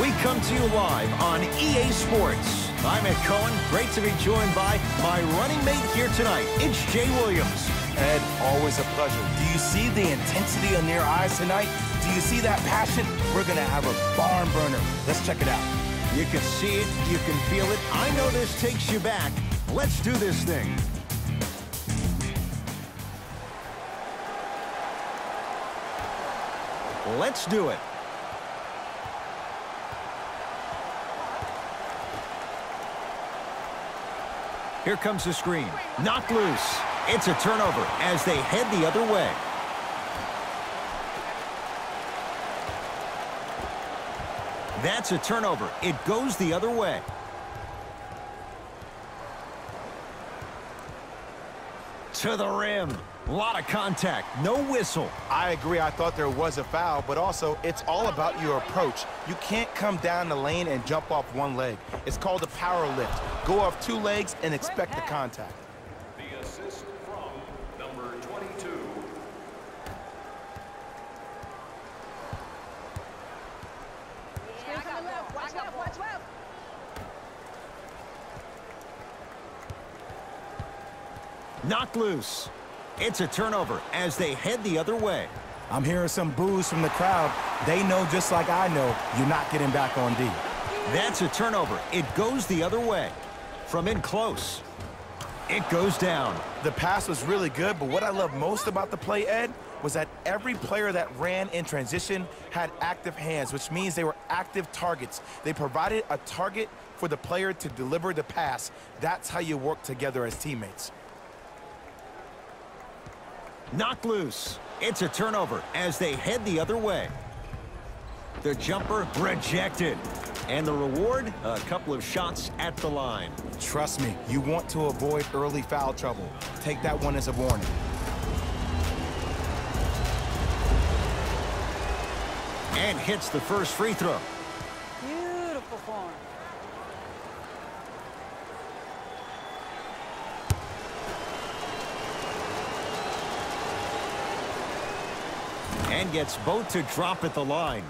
We come to you live on EA Sports. I'm Ed Cohen. Great to be joined by my running mate here tonight. It's Jay Williams. Ed, always a pleasure. Do you see the intensity in their eyes tonight? Do you see that passion? We're going to have a barn burner. Let's check it out. You can see it. You can feel it. I know this takes you back. Let's do this thing. Let's do it. Here comes the screen. Knocked loose. It's a turnover as they head the other way. That's a turnover. It goes the other way. To the rim. A lot of contact. No whistle. I agree. I thought there was a foul, but also it's all about your approach. You can't come down the lane and jump off one leg. It's called a power lift. Go off two legs and expect the contact. The assist from number 22. Screen coming left. Watch left. Watch left. Knocked loose. It's a turnover as they head the other way. I'm hearing some boos from the crowd. They know just like I know you're not getting back on D. That's a turnover. It goes the other way. From in close. It goes down. The pass was really good, but what I love most about the play, Ed, was that every player that ran in transition had active hands, which means they were active targets. They provided a target for the player to deliver the pass. That's how you work together as teammates. Knocked loose. It's a turnover as they head the other way. The jumper rejected. And the reward, a couple of shots at the line. Trust me, you want to avoid early foul trouble. Take that one as a warning. And hits the first free throw. Gets both to drop at the line.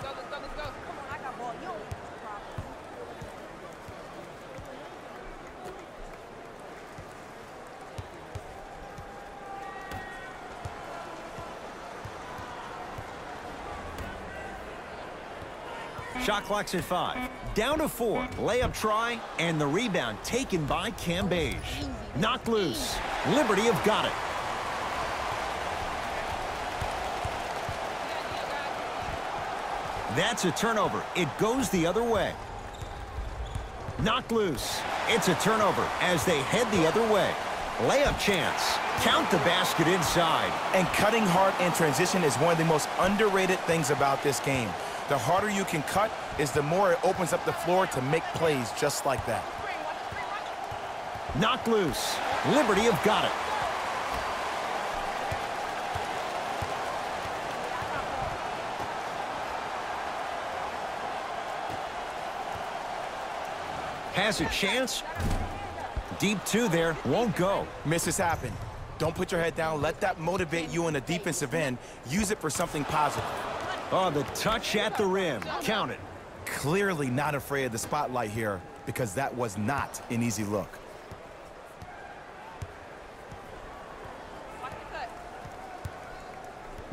Go, go, go. Come on, I got ball. You don't need this problem. Shot clock's at five. Down to four. Layup try, and the rebound taken by Cambage. Knocked loose. Liberty have got it. That's a turnover. It goes the other way. Knocked loose. It's a turnover as they head the other way. Layup chance. Count the basket inside. And cutting hard in transition is one of the most underrated things about this game. The harder you can cut is the more it opens up the floor to make plays just like that. Knocked loose. Liberty have got it. Has a chance. Deep two there. Won't go. Misses happen. Don't put your head down. Let that motivate you in the defensive end. Use it for something positive. Oh, the touch at the rim. Count it. Clearly not afraid of the spotlight here because that was not an easy look.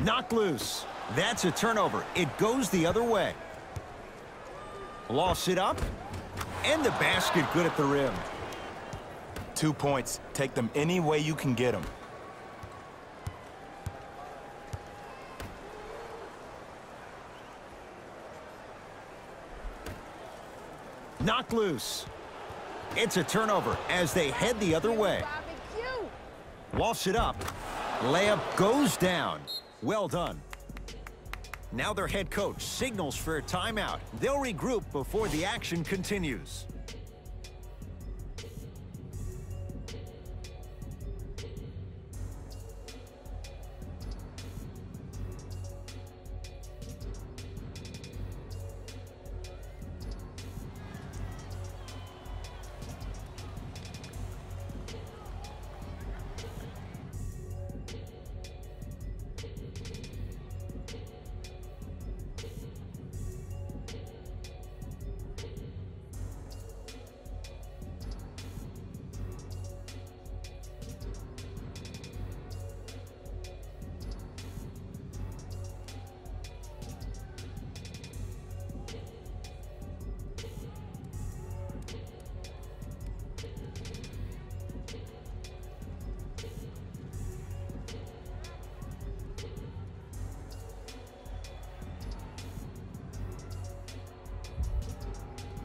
Knocked loose. That's a turnover. It goes the other way. Lost it up. And the basket good at the rim. Two points. Take them any way you can get them. Knocked loose. It's a turnover as they head the other way. Walsh it up. Layup goes down. Well done. Now their head coach signals for a timeout. They'll regroup before the action continues.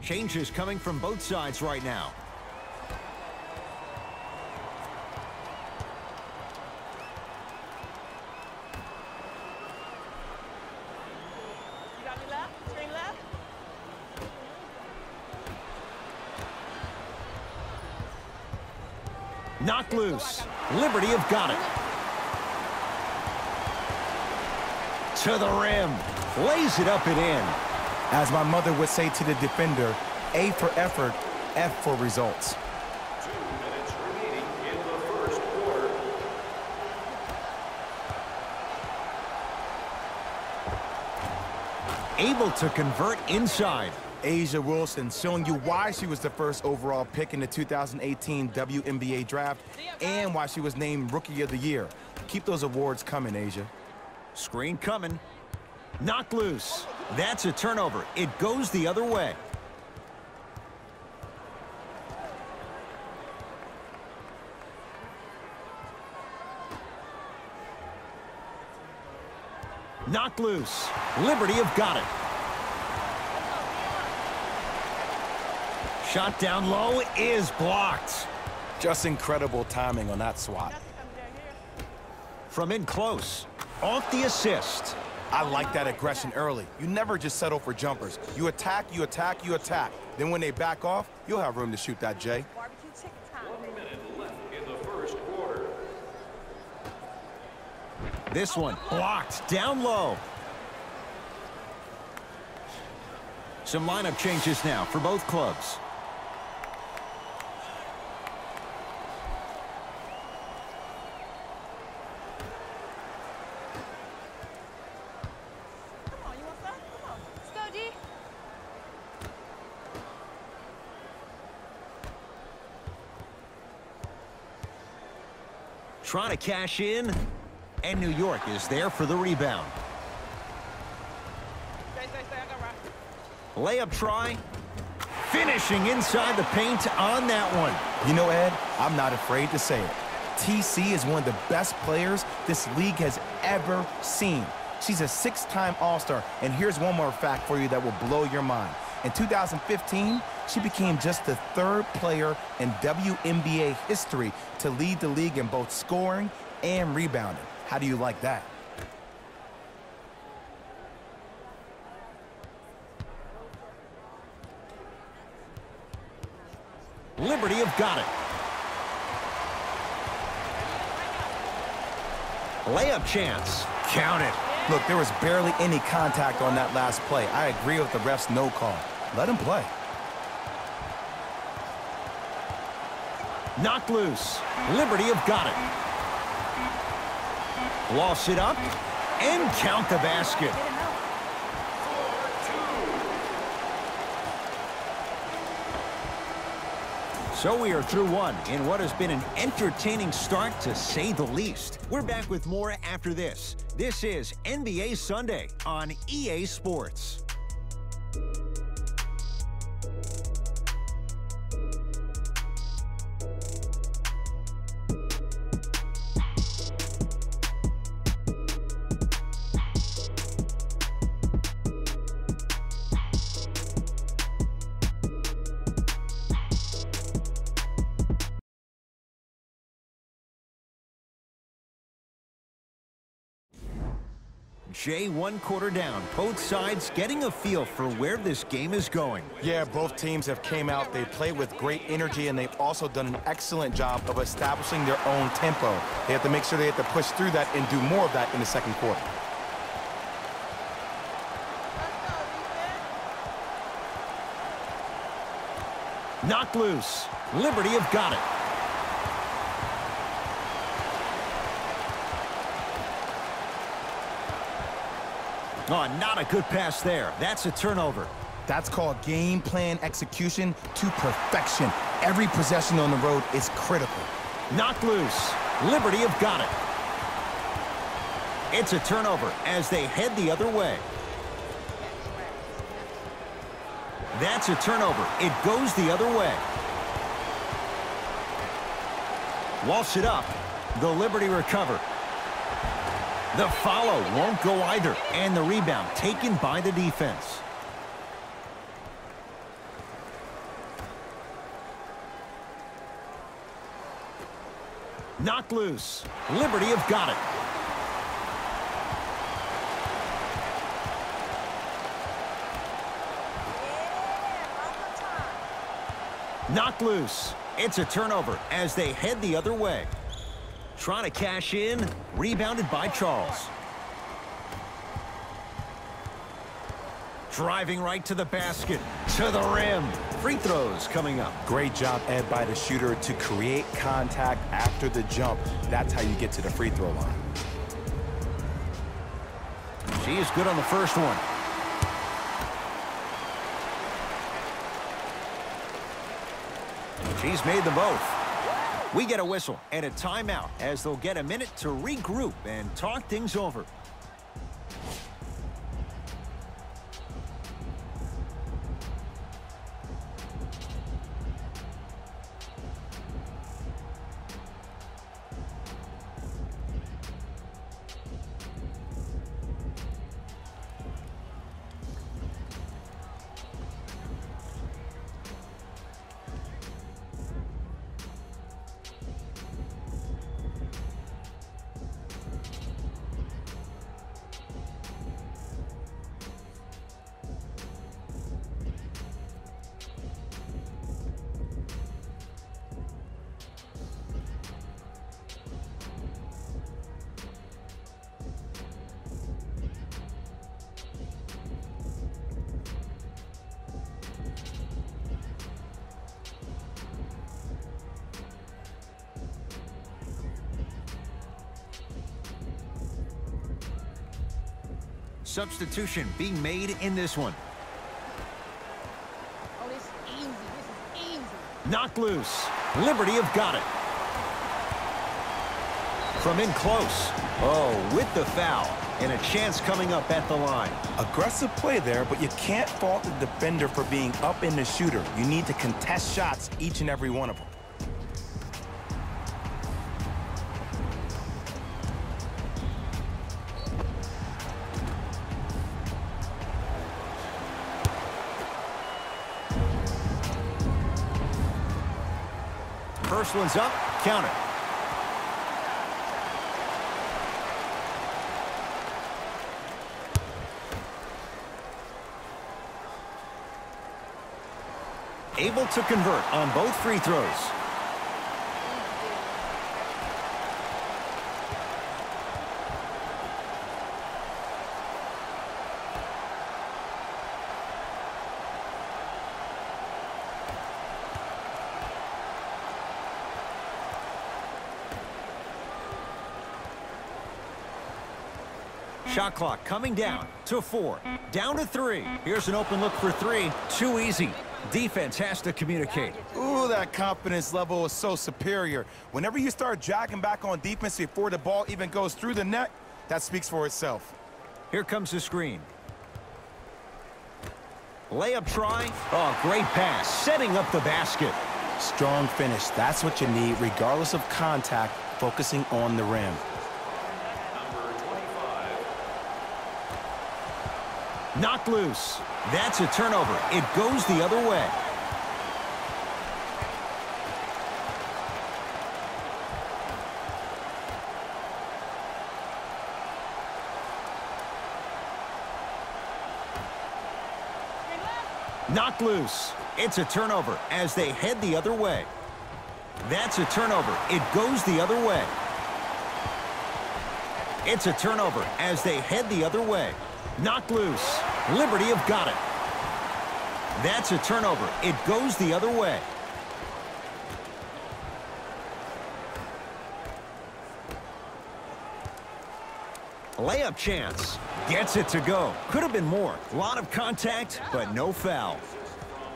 Changes coming from both sides right now. Knocked loose. Liberty have got it. To the rim. Lays it up and in. As my mother would say to the defender, A for effort, F for results. Two minutes remaining in the first quarter. Able to convert inside. A'ja Wilson showing you why she was the first overall pick in the 2018 WNBA draft and why she was named Rookie of the Year. Keep those awards coming, A'ja. Screen coming. Knocked loose. That's a turnover. It goes the other way. Knocked loose. Liberty have got it. Shot down low is blocked. Just incredible timing on that swat. That's coming down here. From in close. Off the assist. I like that aggression early. You never just settle for jumpers. You attack, you attack, you attack. Then when they back off, you'll have room to shoot that, Jay. Barbecue chicken. One minute left in the first quarter. This one blocked down low. Some lineup changes now for both clubs. Come on, you want some? Come on. Let's go, G. Trying to cash in. And New York is there for the rebound. Stay, stay, stay. Layup try. Finishing inside the paint on that one. You know, Ed, I'm not afraid to say it. TC is one of the best players this league has ever seen. She's a six-time All-Star, and here's one more fact for you that will blow your mind. In 2015, she became just the third player in WNBA history to lead the league in both scoring and rebounding. How do you like that? Liberty have got it. Layup chance. Count it. Look, there was barely any contact on that last play. I agree with the ref's no call. Let him play. Knocked loose. Liberty have got it. Lost it up. And count the basket. So we are through one in what has been an entertaining start to say the least. We're back with more after this. This is NBA Sunday on EA Sports. Jay one quarter down. Both sides getting a feel for where this game is going. Yeah, both teams have came out. They play with great energy, and they've also done an excellent job of establishing their own tempo. They have to make sure they have to push through that and do more of that in the second quarter. Knocked loose. Liberty have got it. Oh, not a good pass there. That's a turnover. That's called game plan execution to perfection. Every possession on the road is critical. Knocked loose. Liberty have got it. It's a turnover as they head the other way. That's a turnover. It goes the other way. Walsh it up. The Liberty recover. The follow won't go either, and the rebound taken by the defense. Knocked loose. Liberty have got it. Knocked loose. It's a turnover as they head the other way. Trying to cash in. Rebounded by Charles. Driving right to the basket. To the rim. Free throws coming up. Great job, Ed, by the shooter to create contact after the jump. That's how you get to the free throw line. She is good on the first one. She's made them both. We get a whistle and a timeout as they'll get a minute to regroup and talk things over. Substitution being made in this one. Oh, this is easy. This is easy. Knocked loose. Liberty have got it. From in close. Oh, with the foul. And a chance coming up at the line. Aggressive play there, but you can't fault the defender for being up in the shooter. You need to contest shots, each and every one of them. One's up. Counter. Able to convert on both free throws. Shot clock coming down to four. Down to three. Here's an open look for three. Too easy. Defense has to communicate. Ooh, that confidence level is so superior. Whenever you start jogging back on defense before the ball even goes through the net, that speaks for itself. Here comes the screen. Layup try. Oh, great pass. Setting up the basket. Strong finish. That's what you need, regardless of contact, focusing on the rim. Number 25. Knocked loose. That's a turnover. It goes the other way. Knocked loose. It's a turnover as they head the other way. That's a turnover. It goes the other way. It's a turnover as they head the other way. Knocked loose. Liberty have got it. That's a turnover. It goes the other way. Layup chance. Gets it to go. Could have been more. A lot of contact, but no foul.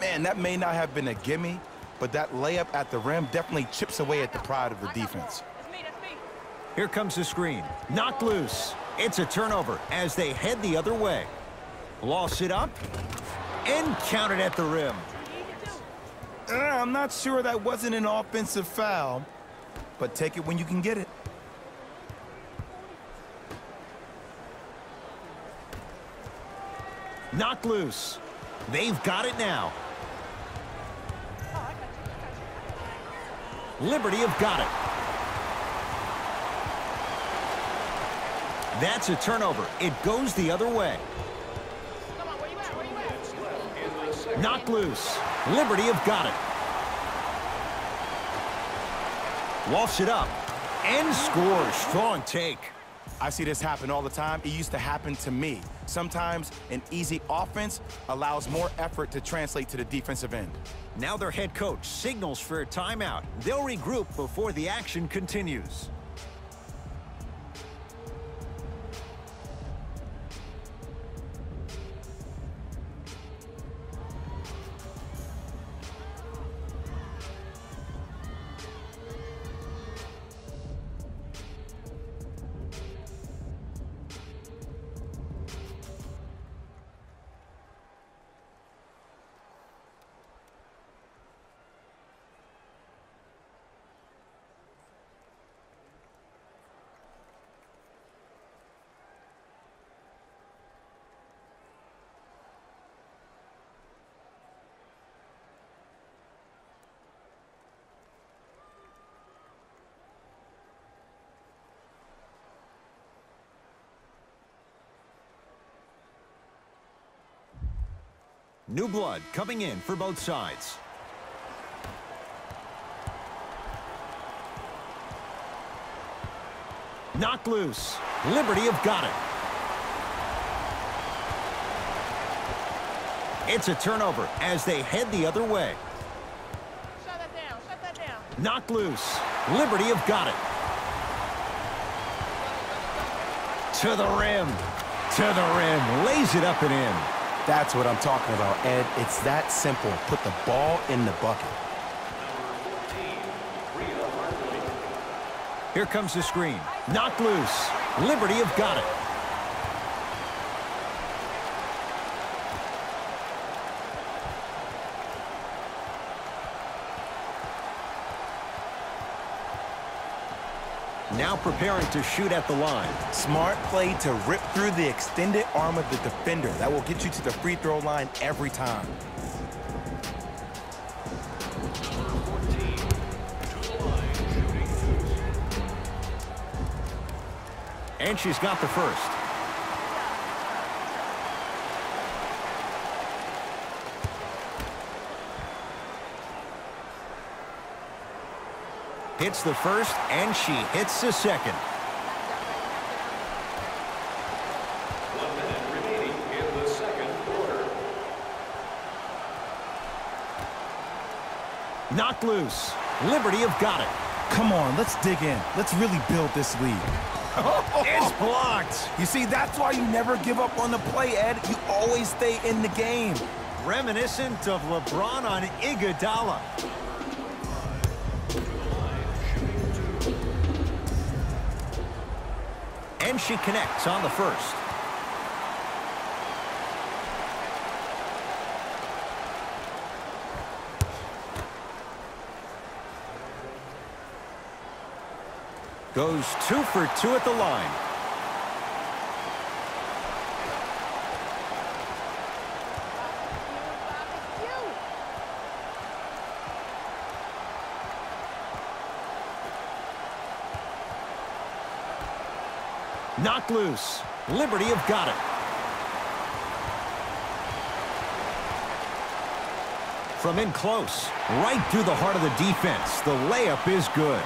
Man, that may not have been a gimme, but that layup at the rim definitely chips away at the pride of the defense. That's me. That's me. Here comes the screen. Knocked loose. It's a turnover as they head the other way. Lost it up and counted at the rim. Uh, I'm not sure that wasn't an offensive foul, but take it when you can get it. Knocked loose. They've got it now. Liberty have got it. That's a turnover. It goes the other way. Come on, where you at? Where you at? Knocked loose. Liberty have got it. Lofts it up. And scores. Strong take. I see this happen all the time. It used to happen to me. Sometimes an easy offense allows more effort to translate to the defensive end. Now their head coach signals for a timeout. They'll regroup before the action continues. New blood coming in for both sides. Knocked loose. Liberty have got it. It's a turnover as they head the other way. Shut that down. Shut that down. Knocked loose. Liberty have got it. To the rim. To the rim. Lays it up and in. That's what I'm talking about, Ed. It's that simple. Put the ball in the bucket. Here comes the screen. Knocked loose. Liberty have got it. Now preparing to shoot at the line. Smart play to rip through the extended arm of the defender. That will get you to the free throw line every time. And she's got the first. Hits the first, and she hits the second. One minute remaining in the second quarter. Knocked loose. Liberty have got it. Come on, let's dig in. Let's really build this lead. It's blocked. You see, that's why you never give up on the play, Ed. You always stay in the game. Reminiscent of LeBron on Iguodala. And she connects on the first. Goes two for two at the line. Knocked loose. Liberty have got it. From in close, right through the heart of the defense. The layup is good.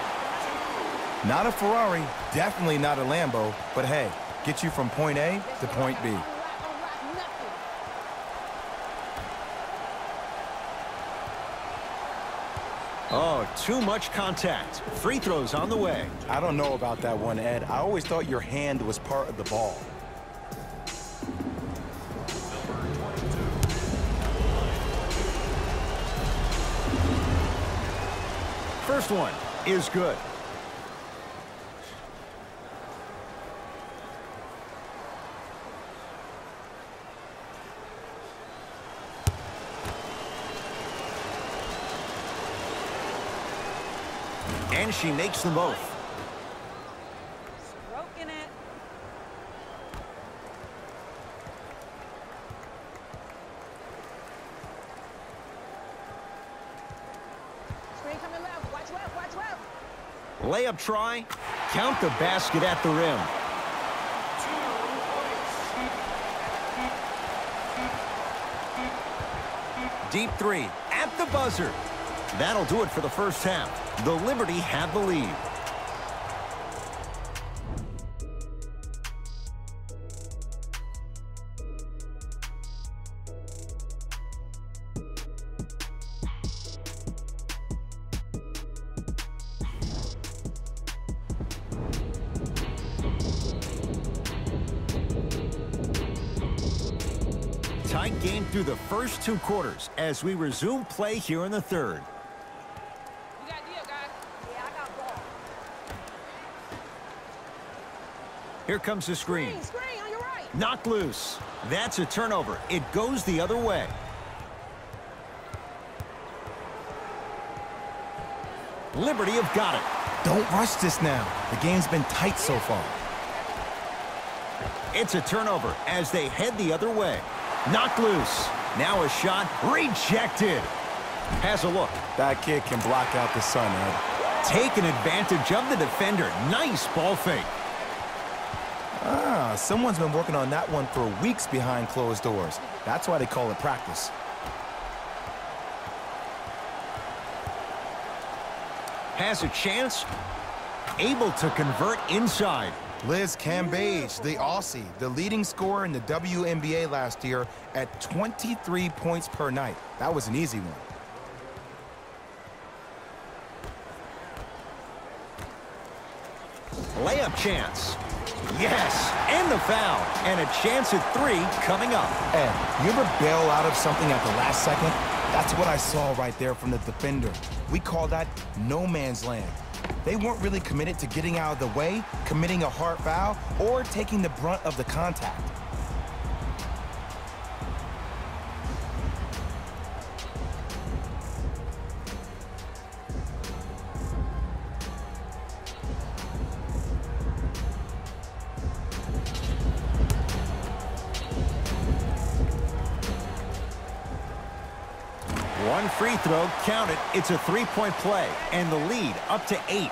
Not a Ferrari, definitely not a Lambo, but hey, get you from point A to point B. Don't rock, don't rock nothing. Oh, too much contact. Free throws on the way. I don't know about that one, Ed. I always thought your hand was part of the ball. First one is good. she makes them both. Layup try. Count the basket at the rim. Deep three at the buzzer. That'll do it for the first half. The Liberty have the lead. Tight game through the first two quarters as we resume play here in the third. We got deal, guys. Yeah, I got ball. Here comes the screen. Screen, screen, on your right. Knocked loose. That's a turnover. It goes the other way. Liberty have got it. Don't rush this now. The game's been tight so far. It's a turnover as they head the other way. Knocked loose. Now a shot rejected. Has a look. That kid can block out the sun, Ed. Taking advantage of the defender. Nice ball fake. Ah, someone's been working on that one for weeks behind closed doors. That's why they call it practice. Has a chance. Able to convert inside. Liz Cambage, the Aussie, the leading scorer in the WNBA last year at 23 points per night. That was an easy one. Layup chance. Yes, and the foul. And a chance at three coming up. Ed, you ever bail out of something at the last second? That's what I saw right there from the defender. We call that no man's land. They weren't really committed to getting out of the way, committing a hard foul, or taking the brunt of the contact. Count it. It's a three-point play, and the lead up to eight.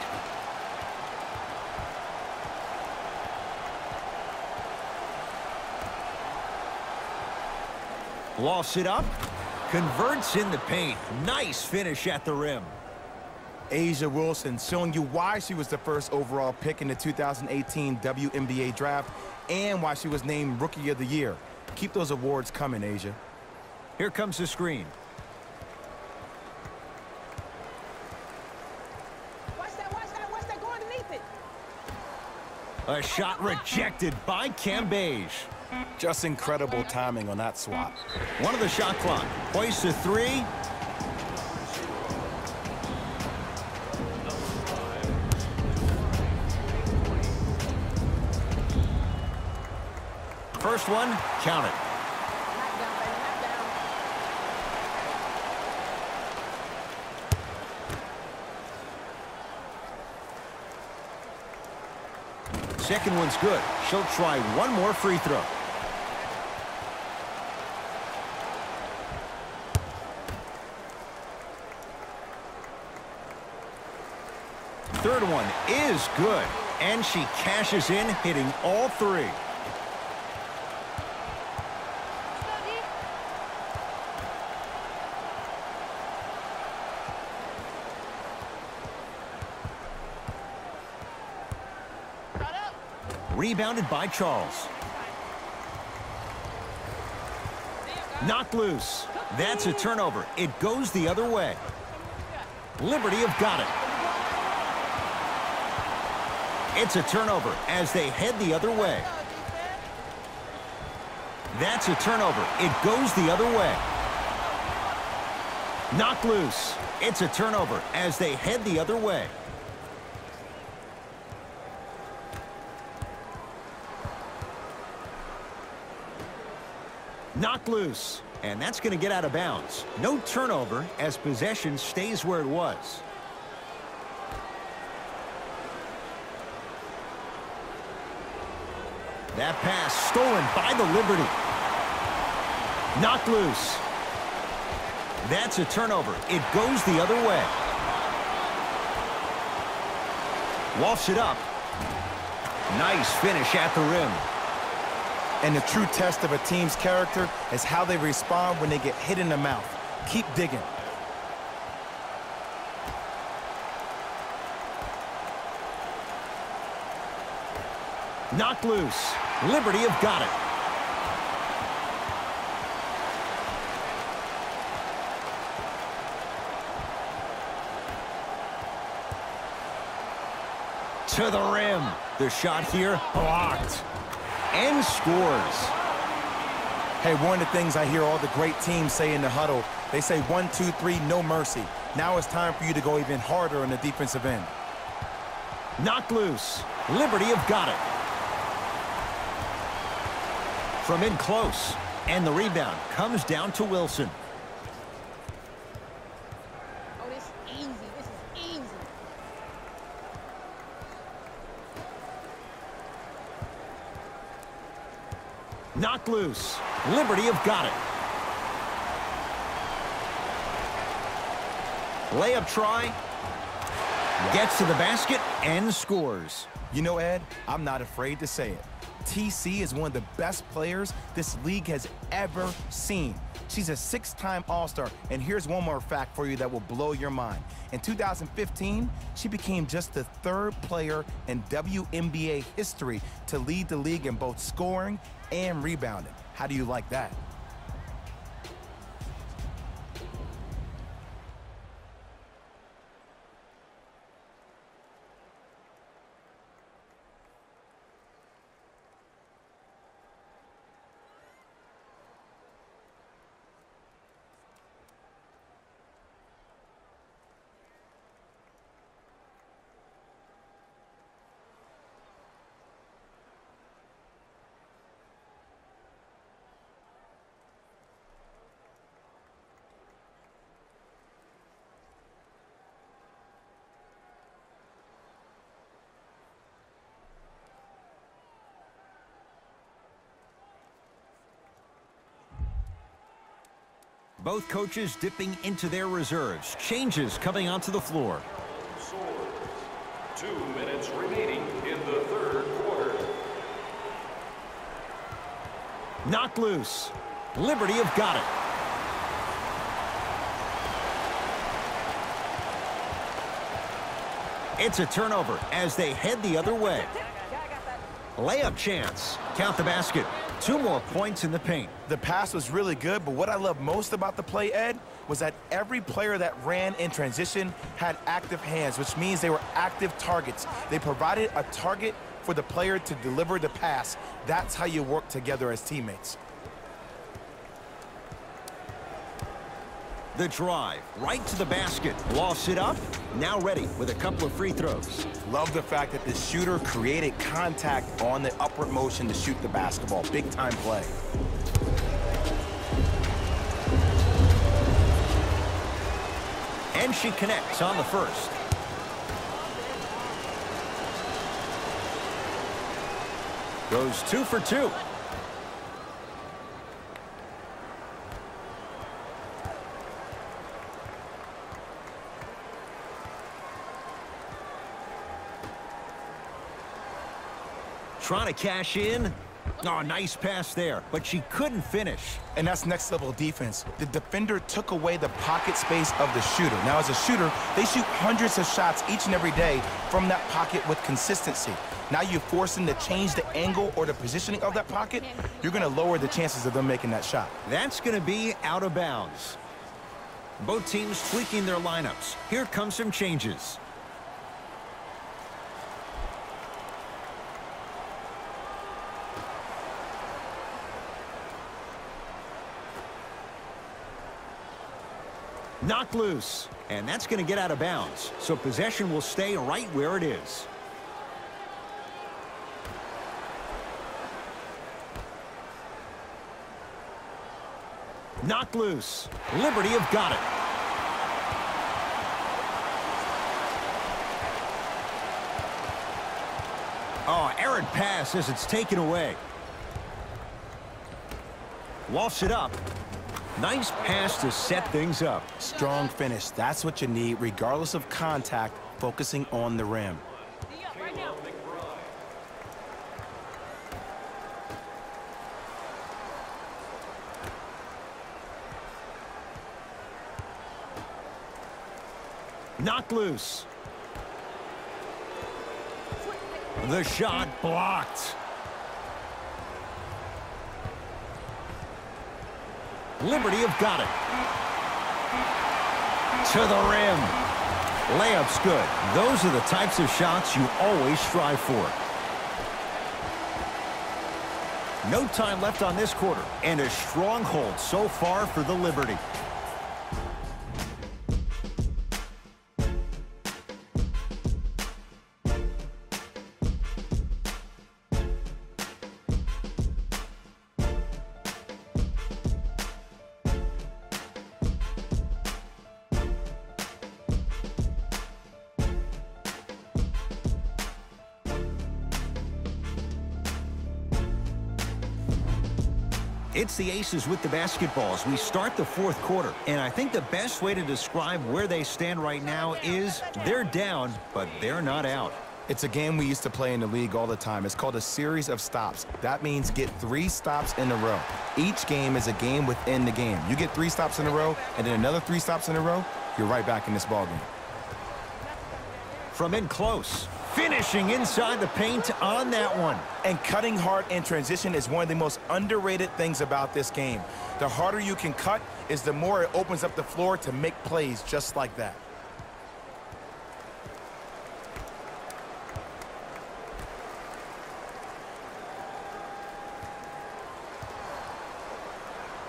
Lofts it up, converts in the paint. Nice finish at the rim. A'ja Wilson showing you why she was the first overall pick in the 2018 WNBA draft and why she was named Rookie of the Year. Keep those awards coming, A'ja. Here comes the screen. Watch that, watch that, watch that. Go underneath it. A shot rejected by Cambage. Just incredible timing on that swap. One of the shot clock. Hoists a three. First one, count it. Knock down, baby, knock down. Second one's good. She'll try one more free throw. Third one is good. And she cashes in, hitting all three. Rebounded by Charles. Knocked loose. That's a turnover. It goes the other way. Liberty have got it. It's a turnover as they head the other way. That's a turnover. It goes the other way. Knocked loose. It's a turnover as they head the other way. Knocked loose. And that's going to get out of bounds. No turnover as possession stays where it was. That pass stolen by the Liberty. Knocked loose. That's a turnover. It goes the other way. Lofts it up. Nice finish at the rim. And the true test of a team's character is how they respond when they get hit in the mouth. keep digging. Knocked loose. Liberty have got it. To the rim. The shot here blocked. And scores. Hey, one of the things I hear all the great teams say in the huddle, they say one, two, three, no mercy. Now it's time for you to go even harder on the defensive end. Knocked loose. Liberty have got it. From in close. And the rebound comes down to Wilson. Oh, this is easy. This is easy. Loose. Liberty have got it. Layup try. Gets to the basket and scores. You know, Ed, I'm not afraid to say it. TC is one of the best players this league has ever seen. She's a six-time All-Star, and here's one more fact for you that will blow your mind. In 2015, she became just the third player in WNBA history to lead the league in both scoring and rebounding. How do you like that? Both coaches dipping into their reserves. Changes coming onto the floor. Two minutes remaining in the third quarter. Knocked loose. Liberty have got it. It's a turnover as they head the other way. Layup chance. Count the basket. Two more points in the paint. The pass was really good, but what I love most about the play, Ed, was that every player that ran in transition had active hands, which means they were active targets. They provided a target for the player to deliver the pass. That's how you work together as teammates. The drive right to the basket. Lost it up. Now ready with a couple of free throws. Love the fact that the shooter created contact on the upward motion to shoot the basketball. Big time play. And she connects on the first. Goes two for two. Trying to cash in. Oh, nice pass there, but she couldn't finish. And that's next level defense. The defender took away the pocket space of the shooter. Now, as a shooter, they shoot hundreds of shots each and every day from that pocket with consistency. Now you force them to change the angle or the positioning of that pocket, you're going to lower the chances of them making that shot. That's going to be out of bounds. Both teams tweaking their lineups. Here come some changes. Knocked loose. And that's going to get out of bounds. So possession will stay right where it is. Knocked loose. Liberty have got it. Oh, errant pass as it's taken away. Lofts it up. Nice pass to set things up. Strong finish. That's what you need, regardless of contact, focusing on the rim. Knocked loose. The shot blocked. Liberty have got it. To the rim. Layup's good. Those are the types of shots you always strive for. No time left on this quarter, and a stronghold so far for the Liberty. It's with the basketballs. We start the fourth quarter, and I think the best way to describe where they stand right now is they're down, but they're not out. It's a game we used to play in the league all the time. It's called a series of stops. That means get three stops in a row. Each game is a game within the game. You get three stops in a row, and then another three stops in a row, you're right back in this ballgame. From in close, finishing inside the paint on that one. And cutting hard in transition is one of the most underrated things about this game. The harder you can cut is the more it opens up the floor to make plays just like that.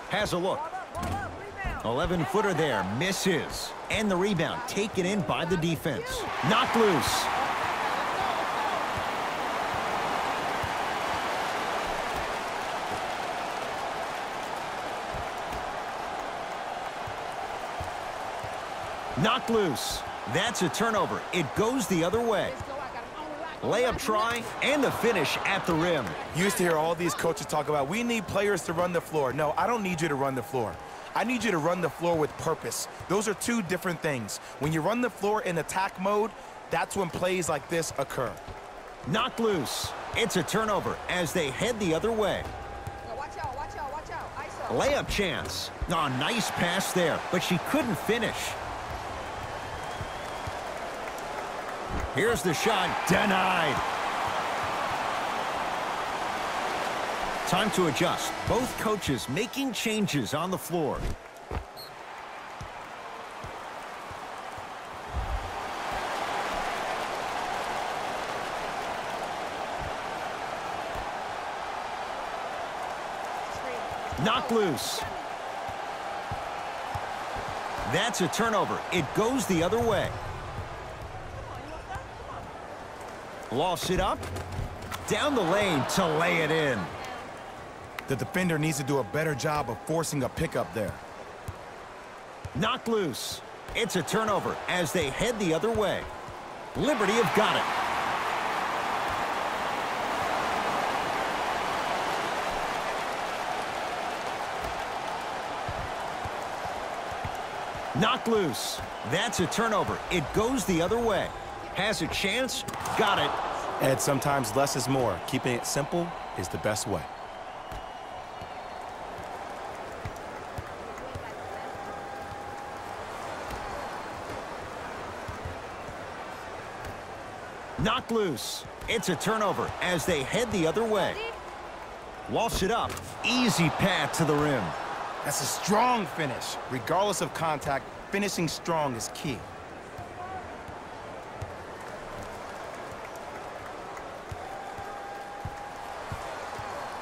Has a look. Ball up, ball up, rebound. 11 footer there, misses. And the rebound taken in by the defense. Knocked loose. Knocked loose. That's a turnover. It goes the other way. Let's go. I got him on the line, on the Layup try and the finish at the rim. You used to hear all these coaches talk about, we need players to run the floor. No, I don't need you to run the floor. I need you to run the floor with purpose. Those are two different things. When you run the floor in attack mode, that's when plays like this occur. Knocked loose. It's a turnover as they head the other way. Watch out, watch out, watch out. Layup chance. Oh, nice pass there, but she couldn't finish. Here's the shot. Denied. Time to adjust. Both coaches making changes on the floor. Knocked loose. That's a turnover. It goes the other way. Come on, you want that? Lost it up. Down the lane to lay it in. The defender needs to do a better job of forcing a pickup there. Knocked loose. It's a turnover as they head the other way. Liberty have got it. Knocked loose. That's a turnover. It goes the other way. Has a chance. Got it. Ed, sometimes less is more. Keeping it simple is the best way. Knocked loose. It's a turnover as they head the other way. Lost it up. Easy path to the rim. That's a strong finish. Regardless of contact, finishing strong is key.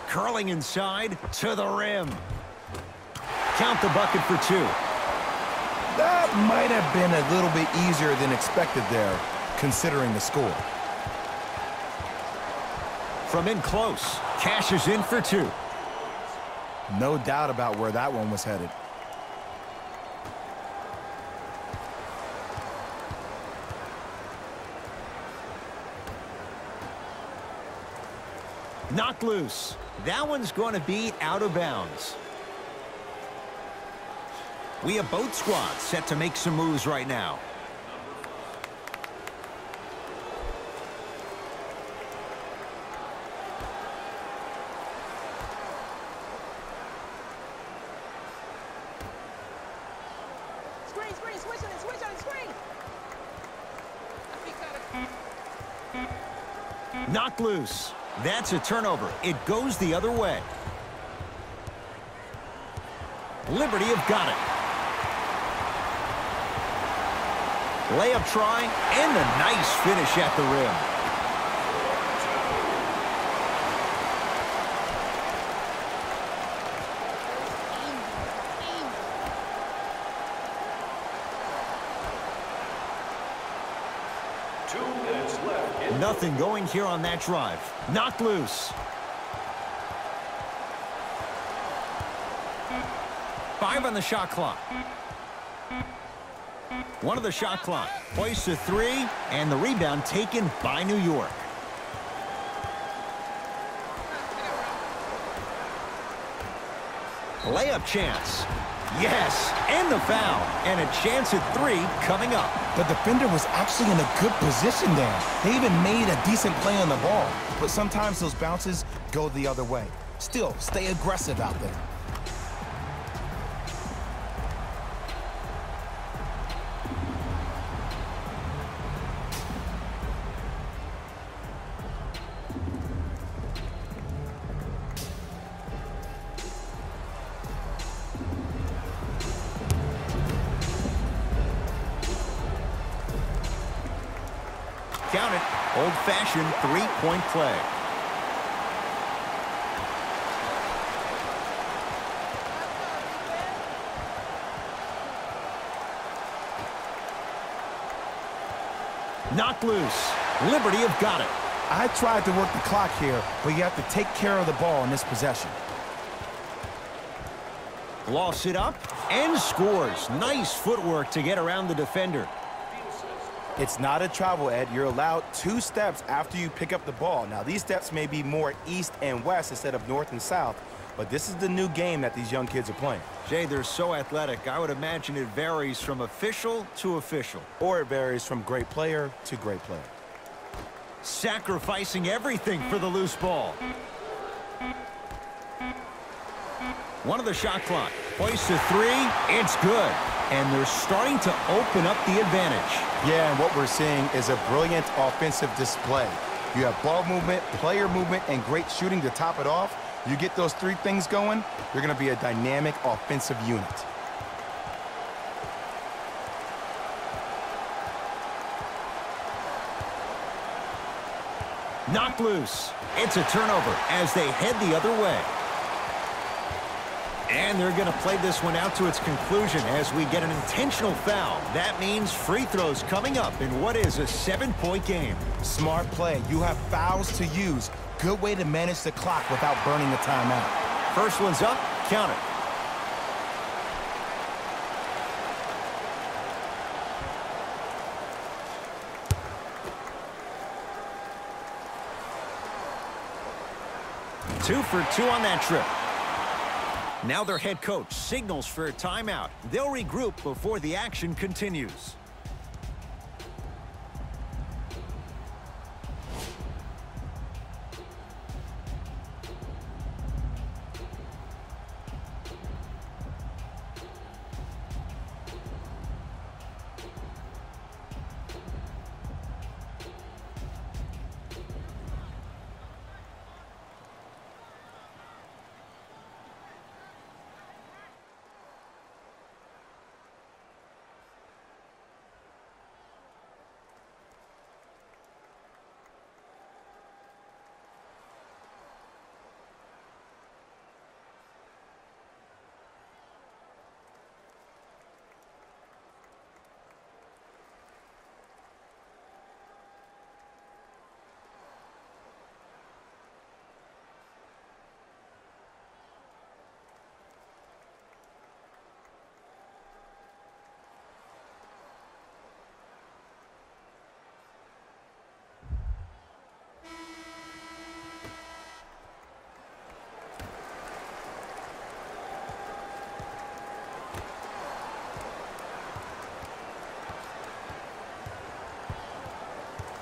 Curling inside to the rim. Count the bucket for two. That might have been a little bit easier than expected there, considering the score. From in close. Cashes in for two. No doubt about where that one was headed. Knocked loose. That one's going to be out of bounds. We have both squads set to make some moves right now. Screen, screen, switch on it, switch on it, screen. Knocked loose. That's a turnover. It goes the other way. Liberty have got it. Layup try, and a nice finish at the rim. Two minutes left. in Nothing going here on that drive. Knocked loose. Five on the shot clock. One of the shot clock. Hoists to three, and the rebound taken by New York. Layup chance. Yes, and the foul. And a chance at three coming up. The defender was actually in a good position there. They even made a decent play on the ball. But sometimes those bounces go the other way. Still, stay aggressive out there. Three-point play. Knocked loose. Liberty have got it. I tried to work the clock here, but you have to take care of the ball in this possession. Loss it up and scores. Nice footwork to get around the defender. It's not a travel, Ed. You're allowed two steps after you pick up the ball. Now, these steps may be more east and west instead of north and south, but this is the new game that these young kids are playing. Jay, they're so athletic. I would imagine it varies from official to official. Or it varies from great player to great player. Sacrificing everything for the loose ball. One of the shot clock. Hoists to three. It's good. And they're starting to open up the advantage. Yeah, and what we're seeing is a brilliant offensive display. You have ball movement, player movement, and great shooting to top it off. You get those three things going, you're going to be a dynamic offensive unit. Knocked loose. It's a turnover as they head the other way. And they're going to play this one out to its conclusion as we get an intentional foul. That means free throws coming up in what is a seven-point game. Smart play. You have fouls to use. Good way to manage the clock without burning the timeout. First one's up. Count it. Two for two on that trip. Now their head coach signals for a timeout. They'll regroup before the action continues.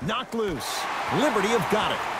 Knocked loose. Liberty have got it.